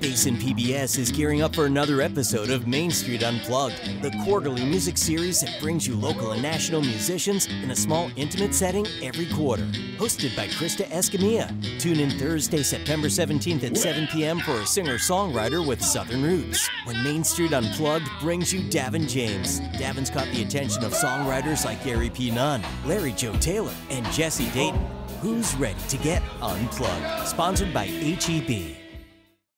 Basin PBS is gearing up for another episode of Main Street Unplugged, the quarterly music series that brings you local and national musicians in a small, intimate setting every quarter. Hosted by Krista Escamilla. Tune in Thursday, September 17th at 7 p.m. for a singer songwriter with Southern roots. When Main Street Unplugged brings you Davin James. Davin's caught the attention of songwriters like Gary P. Nunn, Larry Joe Taylor, and Jesse Dayton. Who's ready to get unplugged? Sponsored by HEB.